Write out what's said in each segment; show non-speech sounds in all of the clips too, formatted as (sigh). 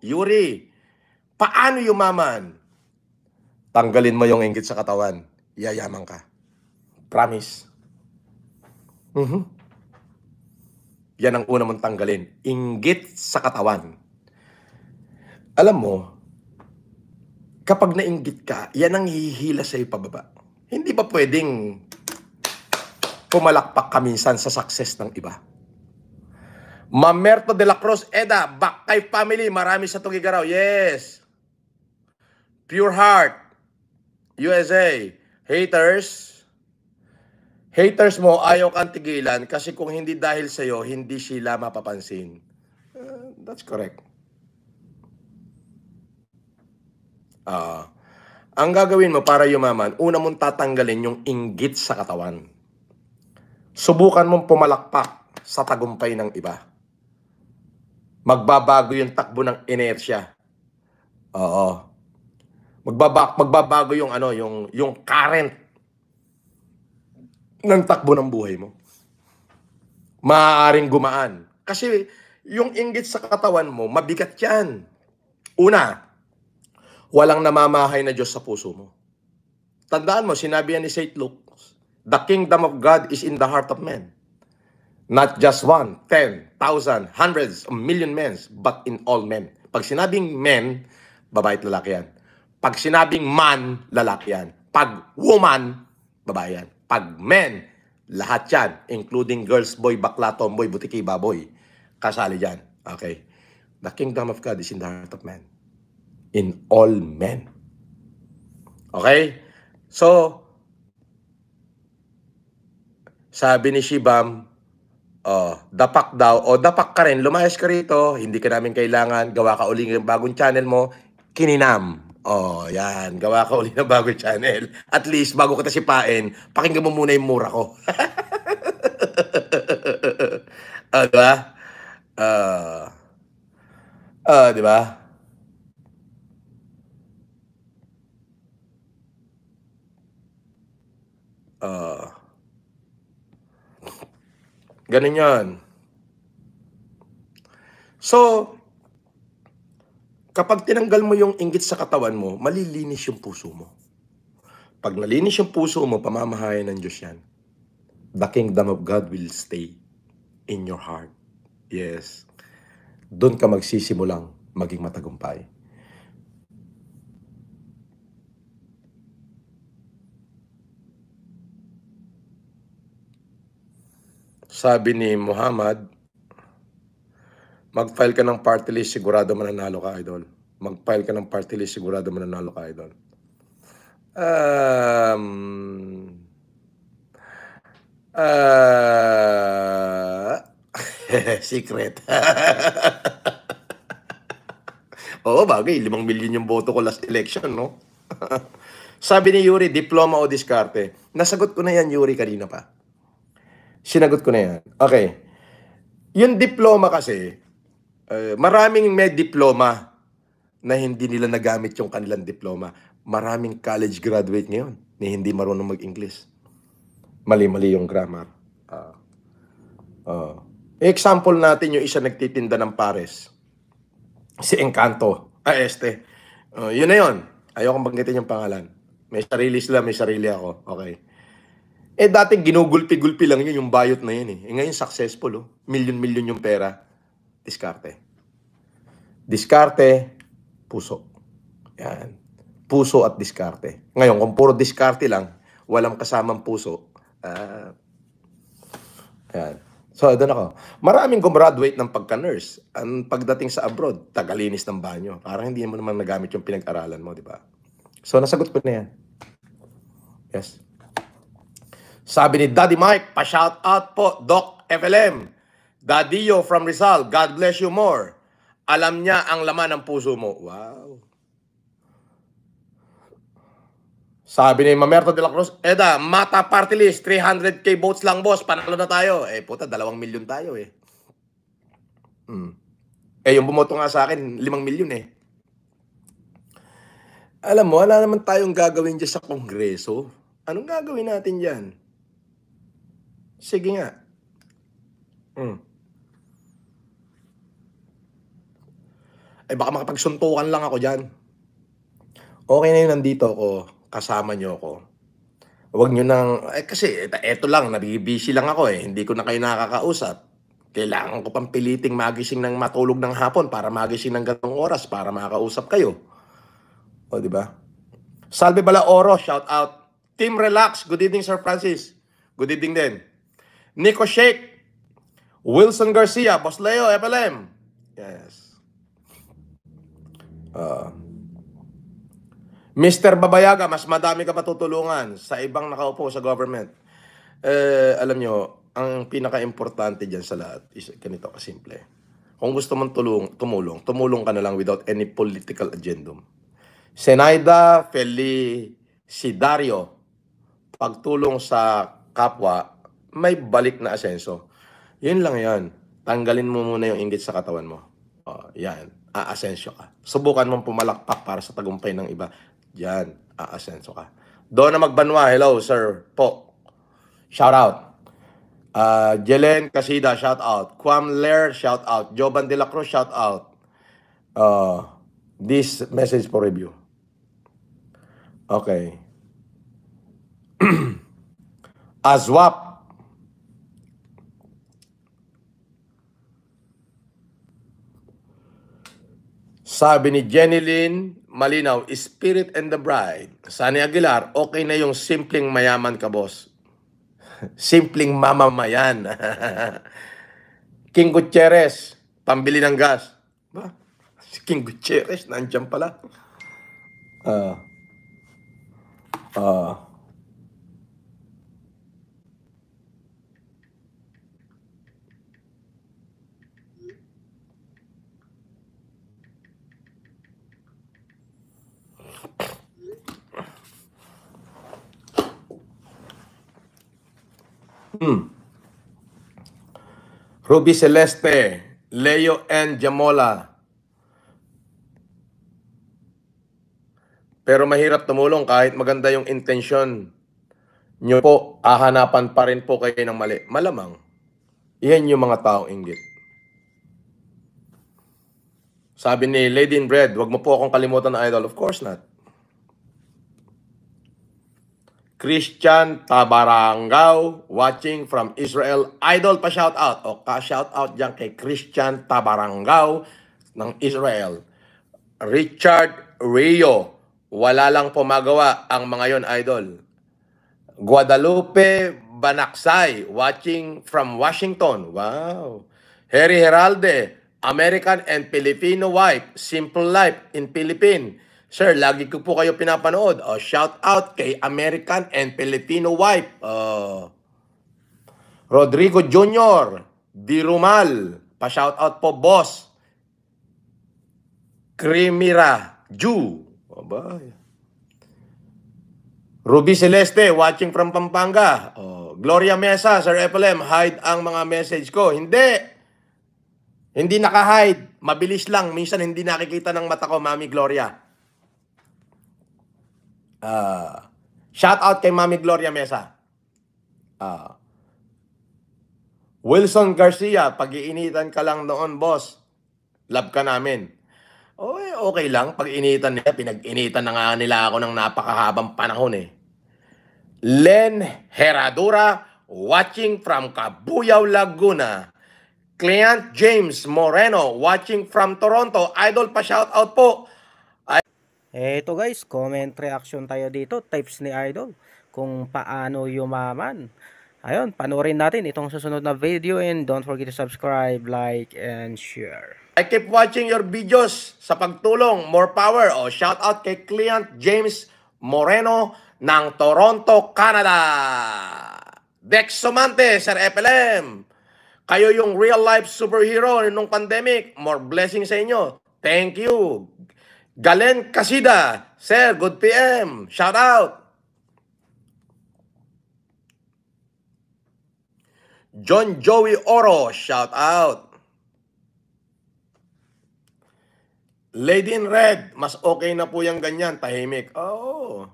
Yuri, paano yumaman? Tanggalin mo yung inggit sa katawan. Yayaman ka. Promise. Mhm. Yan ang una mong tanggalin. Inggit sa katawan. Alam mo, kapag nainggit ka, yan ang hihila sa'yo pababa. Hindi ba pwedeng pumalakpak ka minsan sa success ng iba? Mamerto de la Cruz, Eda, back kay family, marami sa Tugigaraw. Yes. Pure Heart, USA. Haters, haters mo, ayaw kang tigilan kasi kung hindi dahil sa'yo, hindi sila mapapansin. Uh, that's correct. Ah, ang gagawin mo para yumaman, una mong tatanggalin yung inggit sa katawan. Subukan mong pumalakpak sa tagumpay ng iba. Magbabago yung takbo ng inertia. Oo. Magbaba, magbabago yung ano, yung yung current ng takbo ng buhay mo. Maaaring gumaan. Kasi yung inggit sa katawan mo, mabigat yan. Una, walang namamahay na Diyos sa puso mo. Tandaan mo, sinabi yan ni St. Luke, The kingdom of God is in the heart of man. Not just one, ten, thousand, hundreds, a million men, but in all men. Pag sinabing men, babae at lalaki yan. Pag sinabing man, lalaki yan. Pag woman, babae yan. Pag men, lahat yan, including girls, boy, bakla, tomboy, butiki, baboy. Kasali dyan. Okay. The kingdom of God is in the heart of man. In all men. Okay? So, sabi ni Shibam, oh, dapak daw, o dapak ka rin, lumayas ka rito, hindi ka namin kailangan, gawa ka uli ng bagong channel mo, kininam. Oh, yan, gawa ka uli ng bagong channel. At least, bago kita sipain, pakinggan mo muna yung mura ko. (laughs) Ah, di ba? Ah, ah, di ba? Ah, Ganun yan. So, kapag tinanggal mo yung inggit sa katawan mo, malilinis yung puso mo. Pag nalinis yung puso mo, pamamahayan ng Diyos yan. The kingdom of God will stay in your heart. Yes. Doon ka magsisimulang maging matagumpay. Sabi ni Muhammad, mag-file ka ng party list, sigurado mananalo ka, idol. Mag-file ka ng party list, sigurado mananalo ka, idol. Um, uh, (laughs) secret. (laughs) Oo, bagay. Limang milyon yung boto ko last election, no? (laughs) Sabi ni Yuri, diploma o diskarte. Nasagot ko na yan, Yuri, kanina pa. Sinagot ko na yan. Okay. Yung diploma kasi, uh, maraming may diploma na hindi nila nagamit yung kanilang diploma. Maraming college graduate ngayon na hindi marunong mag-English. Mali-mali yung grammar. Uh, uh. Example natin yung isa nagtitinda ng pares. Si Encanto. Ah, este. Uh, yun na yun. Ayokong banggitin yung pangalan. May sarili sila, may sarili ako. Okay. Eh dati ginugulpi-gulpi lang yun, yung bayot na yun eh. eh ngayon successful oh. Million-million yung pera. Diskarte. Diskarte, puso. Yan. Puso at diskarte. Ngayon, kung puro diskarte lang, walang kasamang puso, uh, yan. So, doon ako. Maraming gumraduate ng pagka-nurse. Ang pagdating sa abroad, tagalinis ng banyo. Parang hindi mo naman nagamit yung pinag-aralan mo, di ba? So, nasagot ko na yan. Yes. Sabi ni Daddy Mike, pa-shout out po, Doc FLM. Daddy from Rizal, God bless you more. Alam niya ang laman ng puso mo. Wow. Sabi ni Mamerto de la Cruz, Eda, mata party list, 300k votes lang boss, panalo na tayo. Eh puta, dalawang milyon tayo eh. Hmm. Eh yung bumoto nga sa akin, limang milyon eh. Alam mo, wala naman tayong gagawin dyan sa kongreso. Anong gagawin natin dyan? Sige nga. Mm. Ay baka makapagsuntukan lang ako dyan. Okay na yun, nandito ako. Kasama nyo ako. Huwag nyo nang, eh kasi eto lang, nabibisi lang ako eh. Hindi ko na kayo nakakausap. Kailangan ko pang piliting magising ng matulog ng hapon para magising ng ganong oras para makakausap kayo. O, di ba? Salve Bala Oro, shout out. Team Relax, good evening Sir Francis. Good evening din. Nico Shake, Wilson Garcia, Boss Leo, FLM. Yes. Uh, Mr. Babayaga, mas madami ka patutulungan sa ibang nakaupo sa government. Eh, alam nyo, ang pinaka-importante dyan sa lahat is ganito kasimple. Kung gusto mong tulong, tumulong, tumulong ka na lang without any political agendum. Senaida Felicidario, pagtulong sa kapwa, may balik na asenso. Yun lang yan. Tanggalin mo muna yung inggit sa katawan mo. Oh, yan. Aasensyo ka. Subukan mong pumalakpak para sa tagumpay ng iba. Yan. Aasenso ka. Doon na magbanwa. Hello, sir. Po. Shout out. Uh, Jelen Casida, shout out. Quam Lair, shout out. Joban De La Cruz, shout out. Uh, this message for review. Okay. (clears throat) Azwap. Sabi ni Jenny Lynn Malinaw, Spirit and the Bride. Sani Aguilar, okay na yung simpleng mayaman ka, boss. (laughs) simpleng mamamayan. (laughs) King Gutierrez, pambili ng gas. Ba? Si King Gutierrez, nandiyan pala. Ah. Uh, uh, Hmm. Ruby Celeste, Leo N. Jamola. Pero mahirap tumulong kahit maganda yung intensyon nyo po, ahanapan pa rin po kayo ng mali. Malamang, yan yung mga taong inggit. Sabi ni Lady in Bread, wag mo po akong kalimutan na idol. Of course not. Christian Tabarangao watching from Israel. Idol pa shout out o ka shout out diyan kay Christian Tabarangao ng Israel. Richard Rio, wala lang po magawa ang mga yon idol. Guadalupe Banaksay watching from Washington. Wow. Harry Heralde, American and Filipino wife, simple life in Philippines. Sir, lagi ko po kayo pinapanood. Oh, shout out kay American and Filipino wife. Uh, Rodrigo Jr. Dirumal. Pa-shout out po, boss. Krimira Ju. Oh, bye. Ruby Celeste, watching from Pampanga. Oh, Gloria Mesa, Sir FLM, hide ang mga message ko. Hindi. Hindi naka-hide. Mabilis lang. Minsan hindi nakikita ng mata ko, Mami Gloria. Uh, shout out kay Mami Gloria Mesa. Uh, Wilson Garcia, pag-iinitan ka lang noon, boss. Love ka namin. Okay, okay lang. Pag-initan nila, pinag-initan na nga nila ako ng napakahabang panahon eh. Len Heradura, watching from Cabuyao, Laguna. Client James Moreno, watching from Toronto. Idol pa shout out po. Eto guys, comment reaction tayo dito, types ni Idol, kung paano yumaman. Ayun, panoorin natin itong susunod na video and don't forget to subscribe, like, and share. I keep watching your videos sa pagtulong. More power. O, oh, shout out kay client James Moreno ng Toronto, Canada. Dex Somante, Sir FLM. Kayo yung real life superhero nung pandemic. More blessings sa inyo. Thank you. Galen Casida, Sir, good PM. Shout out. John Joey Oro, shout out. Lady in Red, mas okay na po yung ganyan, tahimik. Oh.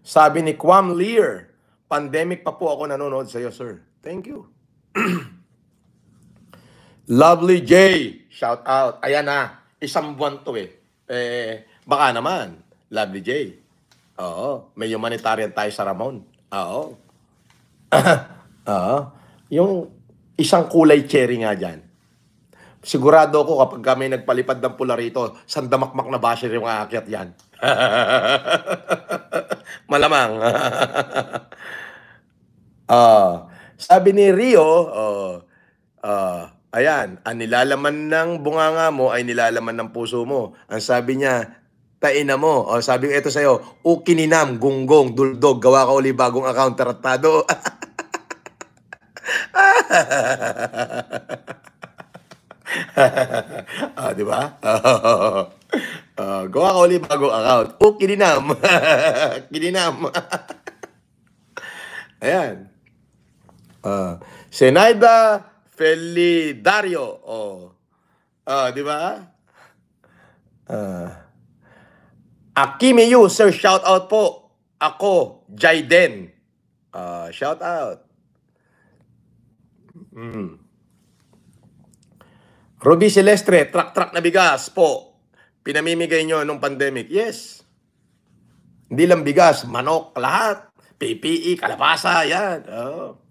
Sabi ni Quam Lear, pandemic pa po ako nanonood sa iyo, sir. Thank you. (clears throat) Lovely J, shout out. Ayan na, isang buwan to eh. Eh, baka naman, Lovely J. Oo, may humanitarian tayo sa Ramon. Oo. (coughs) Oo. Yung isang kulay cherry nga dyan. Sigurado ako kapag kami nagpalipad ng pula rito, sandamakmak na basher yung aakyat yan. (laughs) Malamang. (laughs) Ah, sabi ni Rio, oh, ah, ayan, ang nilalaman ng bunganga mo ay nilalaman ng puso mo. Ang sabi niya, taina mo. O, sabi ko, ito sa'yo, ukininam, gunggong, duldog, gawa ka uli bagong account, taratado. (laughs) ah, di ba? (laughs) Ah, gawa ka uli bagong account. O, (laughs) kininam. kininam. Ayan. Ah, Senaida Felidario. Oh. Ah, di ba? Ah. Akimi Yu, sir, shout out po. Ako, Jaiden. Ah, shout out. Mm. Ruby Celestre, truck-truck na bigas po. Pinamimigay nyo nung pandemic. Yes. Hindi lang bigas, manok, lahat. PPE, kalabasa, yan. Oh.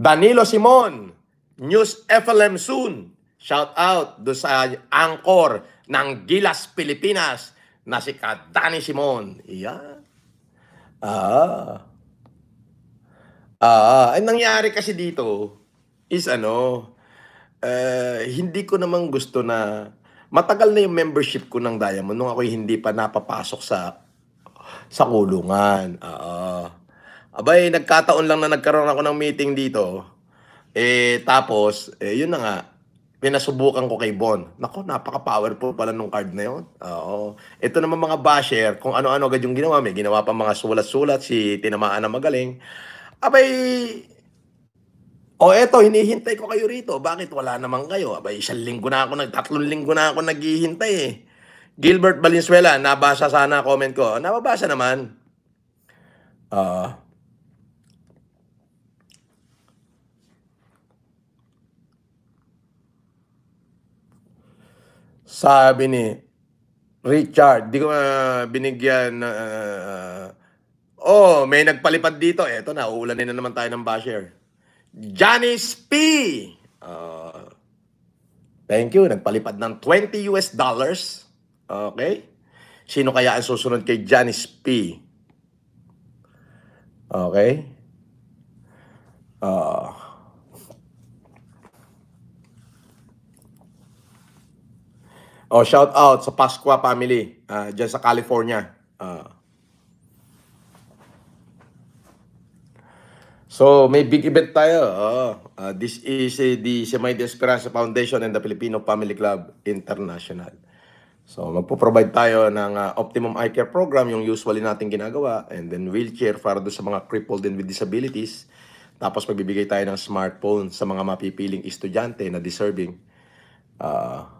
Danilo Simon, News FLM soon. Shout out do sa anchor ng Gilas, Pilipinas na si Kadani Simon. Yan. Ah. Ah, ang nangyari kasi dito is ano, eh, hindi ko naman gusto na matagal na yung membership ko ng Diamond nung ako hindi pa napapasok sa sa kulungan. Oo. Abay, nagkataon lang na nagkaroon ako ng meeting dito. Eh, tapos, eh, yun na nga, pinasubukan ko kay Bon. Nako, napaka-powerful pala nung card na yun. Oo. Ito naman mga basher, kung ano-ano agad yung ginawa. May ginawa pa mga sulat-sulat, si tinamaan na magaling. Abay, o eto, hinihintay ko kayo rito. Bakit wala naman kayo? Abay, isang linggo na ako, nagtatlong linggo na ako naghihintay eh. Gilbert Valenzuela, nabasa sana comment ko. Nababasa naman. Ah. Sabi ni Richard, di ko uh, binigyan na uh, Oh, may nagpalipad dito. Eto na, uulanin na naman tayo ng basher. Janice P. Uh, thank you. Nagpalipad ng 20 US dollars. Okay? Sino kaya ang susunod kay Janice P? Okay? Uh, oh, shout out sa Pasqua family uh, dyan sa California. Uh, So, may big event tayo. Oh, uh, this is uh, the Semay de Esperanza Foundation and the Filipino Family Club International. So, magpo-provide tayo ng uh, Optimum Eye Care Program, yung usually natin ginagawa, and then wheelchair para do sa mga crippled and with disabilities. Tapos magbibigay tayo ng smartphone sa mga mapipiling estudyante na deserving. Uh,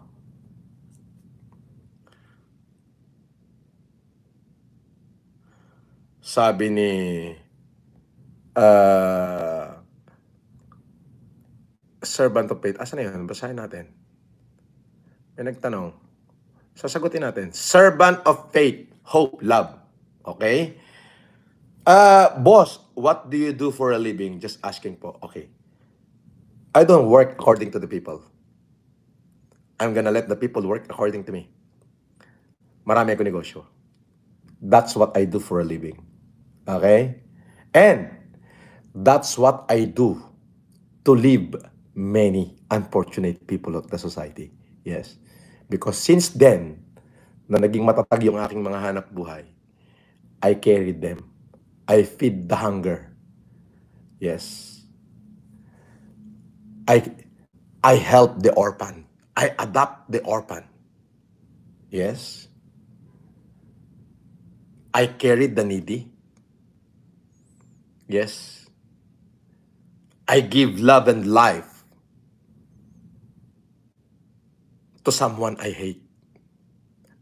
sabi ni uh, servant of faith. Asan na yun? Basahin natin. May nagtanong. Sasagutin natin. Servant of faith, hope, love. Okay? Uh, boss, what do you do for a living? Just asking po. Okay. I don't work according to the people. I'm gonna let the people work according to me. Marami ako negosyo. That's what I do for a living. Okay? And That's what I do to leave many unfortunate people of the society. Yes. Because since then, na naging matatag yung aking mga hanap buhay, I carried them. I feed the hunger. Yes. I I help the orphan. I adopt the orphan. Yes. I carried the needy. Yes. I give love and life to someone I hate.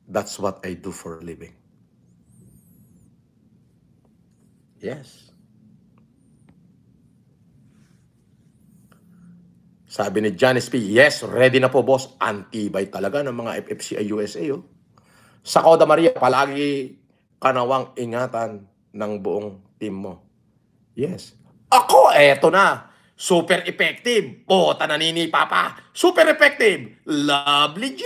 That's what I do for a living. Yes. Sabi ni Janice P, yes, ready na po boss. Antibay talaga ng mga FFCI USA. Oh. Sa Coda Maria, palagi kanawang ingatan ng buong team mo. Yes. Ako, eto na. Super effective. Pota nanini papa. Super effective. Lovely J.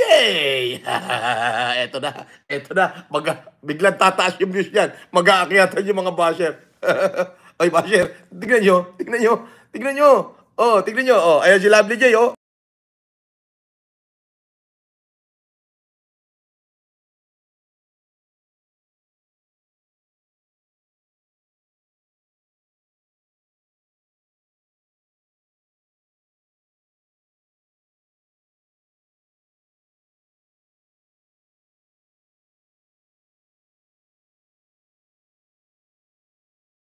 (laughs) eto na. Eto na. Mag biglang tataas yung views niyan. Mag-aakyatan yung mga basher. (laughs) Ay, basher. Tignan nyo. Tignan nyo. Tignan nyo. Oh, tignan nyo. Oh, ayan si Lovely J, oh.